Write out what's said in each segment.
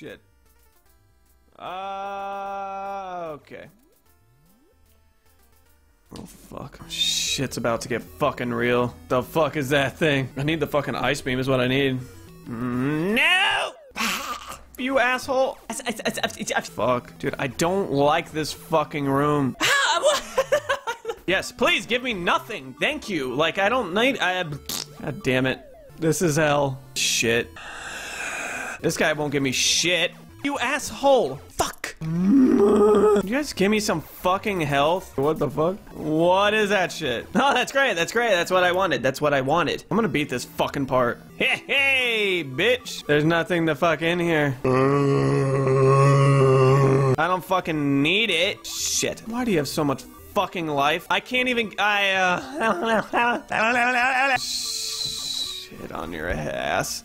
shit. Uh, okay. Oh fuck. Shit's about to get fucking real. The fuck is that thing? I need the fucking ice beam is what I need. No! you asshole! Fuck. Dude, I don't like this fucking room. yes, please give me nothing. Thank you. Like, I don't need. I. God damn it. This is hell. Shit. This guy won't give me shit. You asshole! Fuck! You guys give me some fucking health? What the fuck? What is that shit? Oh, that's great, that's great, that's what I wanted, that's what I wanted. I'm gonna beat this fucking part. Hey, hey, bitch! There's nothing to fuck in here. I don't fucking need it. Shit. Why do you have so much fucking life? I can't even, I, uh... Shit on your ass.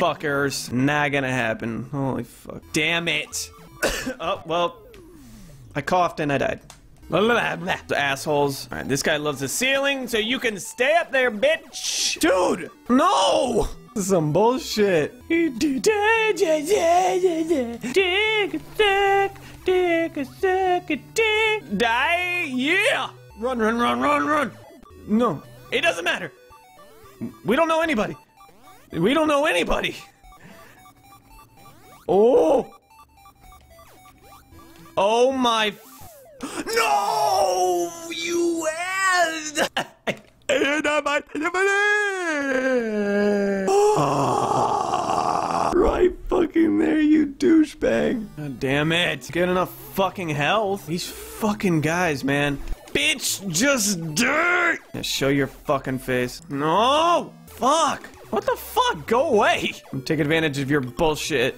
Fuckers. Not gonna happen. Holy fuck. Damn it. oh, well. I coughed and I died. The assholes. Alright, this guy loves the ceiling, so you can stay up there, bitch! Dude! No! Some bullshit. Die! Yeah! Run, run, run, run, run! No, it doesn't matter. We don't know anybody. We don't know anybody. Oh. Oh my. No, you asked. Ah. right fucking there, you douchebag. God damn it. Get enough fucking health. These fucking guys, man. Bitch, just dirt! Yeah, show your fucking face. No! Fuck! What the fuck? Go away! Take advantage of your bullshit.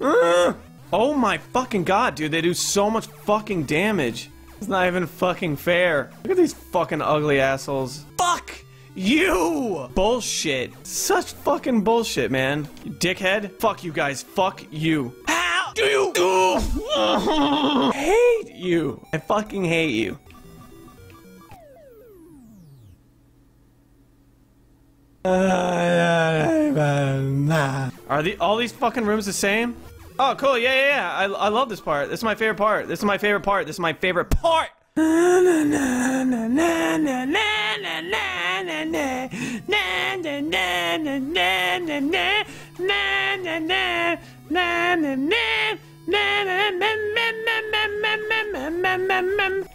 Uh, oh my fucking god, dude, they do so much fucking damage. It's not even fucking fair. Look at these fucking ugly assholes. Fuck you! Bullshit. Such fucking bullshit, man. You dickhead. Fuck you guys. Fuck you. How do you do? hate you. I fucking hate you. Are the all these fucking rooms the same? Oh, cool. Yeah, yeah, yeah. I, I love this part. This is my favorite part. This is my favorite part. This is my favorite part.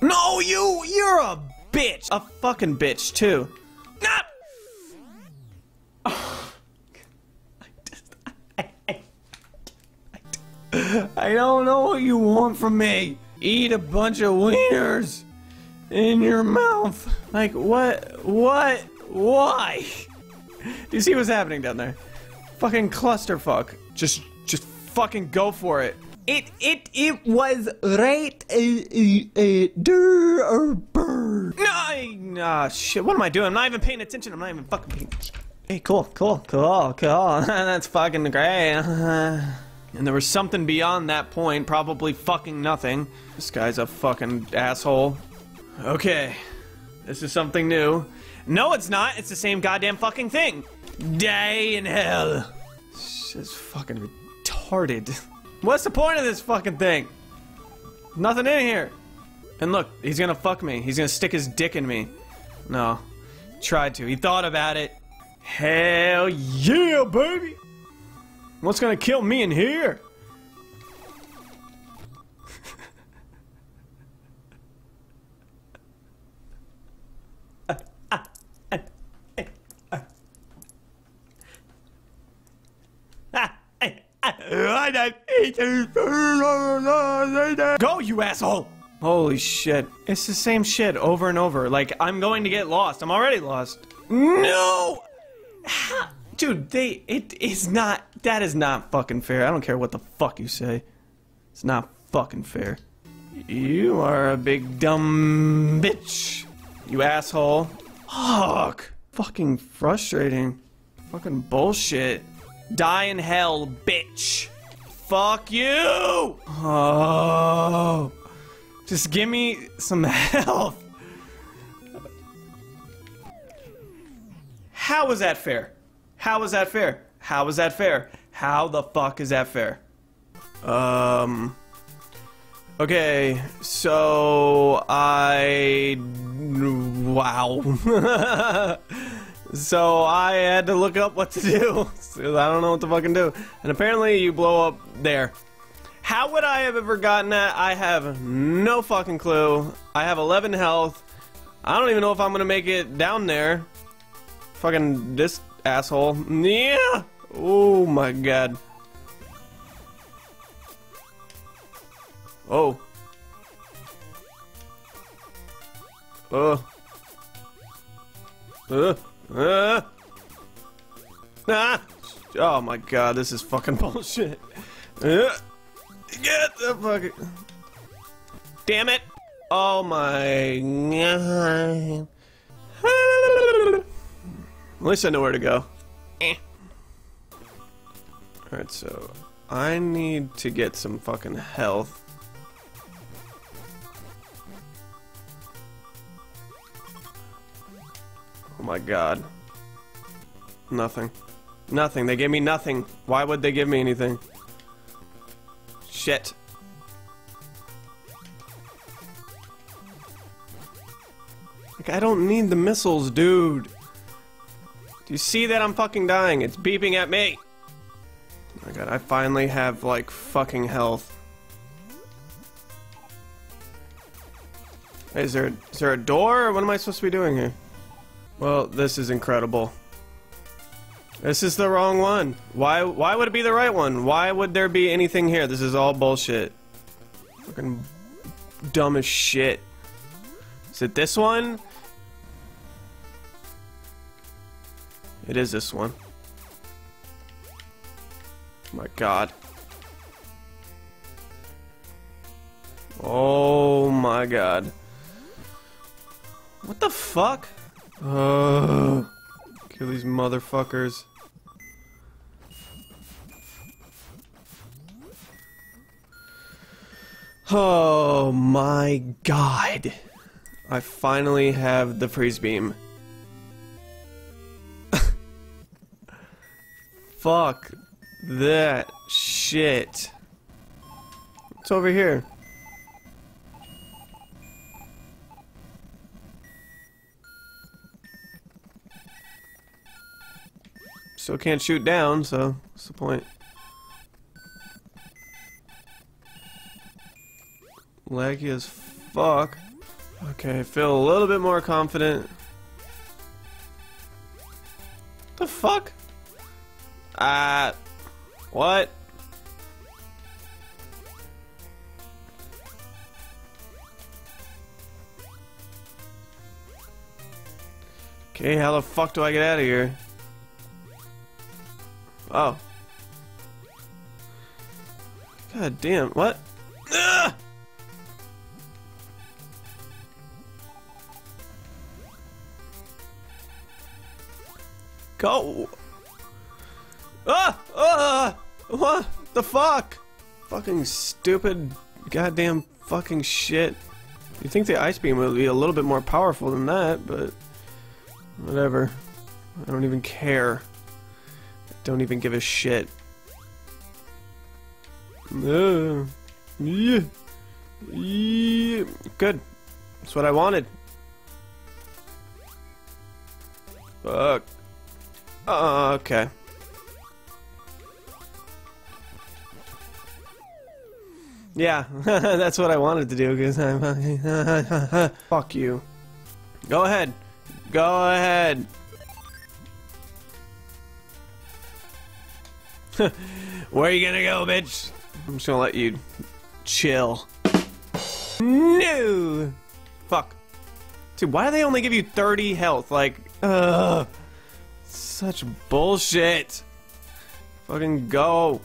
No, you, you're a bitch. A fucking bitch, too. I don't know what you want from me. Eat a bunch of wieners in your mouth. Like, what? What? Why? Do you see what's happening down there? Fucking clusterfuck. Just, just fucking go for it. It, it, it was right, uh, uh, uh, or burr. No, nah, shit, what am I doing? I'm not even paying attention. I'm not even fucking paying attention. Hey, cool, cool, cool, cool. That's fucking great. And there was something beyond that point, probably fucking nothing. This guy's a fucking asshole. Okay, this is something new. No, it's not. It's the same goddamn fucking thing. Day in hell. This is fucking retarded. What's the point of this fucking thing? Nothing in here. And look, he's gonna fuck me. He's gonna stick his dick in me. No. Tried to. He thought about it. Hell yeah, baby! What's gonna kill me in here? Go, you asshole! Holy shit. It's the same shit over and over. Like, I'm going to get lost. I'm already lost. No! Dude, they, it is not, that is not fucking fair. I don't care what the fuck you say. It's not fucking fair. You are a big dumb bitch. You asshole. Fuck. Fucking frustrating. Fucking bullshit. Die in hell, bitch. Fuck you! Oh. Just give me some health. How is that fair? How is that fair? How is that fair? How the fuck is that fair? Um. Okay, so I. Wow. so I had to look up what to do. I don't know what to fucking do. And apparently you blow up there. How would I have ever gotten that? I have no fucking clue. I have 11 health. I don't even know if I'm gonna make it down there. Fucking this asshole. Yeah! Oh my god. Oh. Oh. Uh. Uh. Ah. Oh my god, this is fucking bullshit. Uh. Get the fucking. Damn it. Oh my god. At least I know where to go. Alright, so I need to get some fucking health. Oh my god. Nothing. Nothing. They gave me nothing. Why would they give me anything? Shit. Like, I don't need the missiles, dude. Do you see that I'm fucking dying? It's beeping at me. Oh my god, I finally have, like, fucking health. Is there, is there a door? What am I supposed to be doing here? Well, this is incredible. This is the wrong one. Why why would it be the right one? Why would there be anything here? This is all bullshit. Fucking dumb as shit. Is it this one? It is this one. Oh my god. Oh my god. What the fuck? Uh, kill these motherfuckers. Oh my god. I finally have the freeze beam. Fuck that shit. It's over here. Still can't shoot down, so what's the point? Laggy as fuck. Okay, feel a little bit more confident. The fuck? Uh, what? Okay, how the fuck do I get out of here? Oh. God damn, what? Ah! Go! Ah! Ah! What the fuck? Fucking stupid goddamn fucking shit. you think the ice beam would be a little bit more powerful than that, but whatever. I don't even care. Don't even give a shit. Uh, yeah. Yeah. Good. That's what I wanted. Fuck. Uh, okay. Yeah, that's what I wanted to do because I'm. Fuck you. Go ahead. Go ahead. Where are you gonna go, bitch? I'm just gonna let you chill. No! Fuck. Dude, why do they only give you 30 health? Like, ugh. Such bullshit. Fucking go.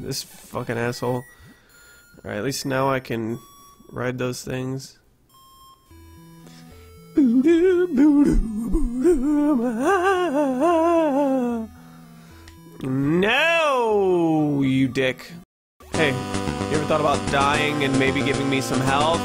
This fucking asshole. Alright, at least now I can ride those things. No, you dick. Hey, you ever thought about dying and maybe giving me some help?